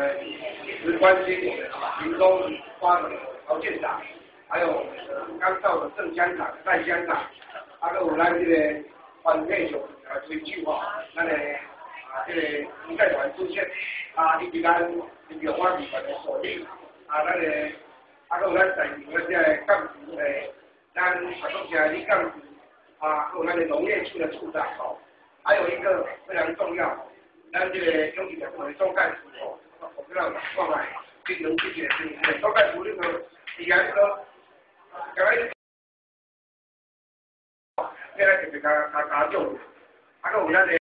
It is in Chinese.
们一直关心屏东花的曹县长，还有刚到的郑乡长、戴乡长，还有咱这个环内局来推举吼，咱的啊这个五代团出现，啊以及咱这个花地团的所领，啊咱的还有咱在地的这个干部诶，咱台东县的干部，啊有咱的农业处的处长哦，还有一个非常重要。咱这个永济的总干事哦，我不知道放来这能这些这总干事那个李安哥，刚才现